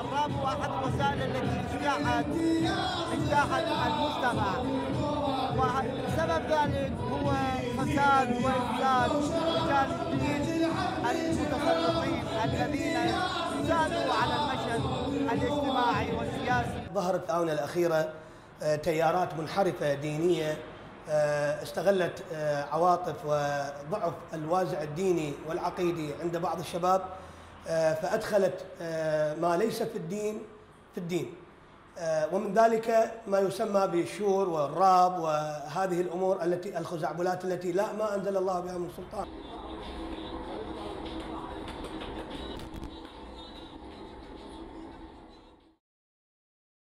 الراب هو أحد الوسائل التي اجتاحت اجتاحت المجتمع. وسبب ذلك هو فساد وإفساد رجال الدين المتسلطين الذين زادوا على المشهد الاجتماعي والسياسي. ظهرت الآونة الأخيرة آه، تيارات منحرفة دينية آه، استغلت آه، عواطف وضعف الوازع الديني والعقيدي عند بعض الشباب. فأدخلت آه، ما ليس في الدين في الدين. آه، ومن ذلك ما يسمى بالشور والراب وهذه الأمور التي الخزعبلات التي لا ما أنزل الله بها من سلطان.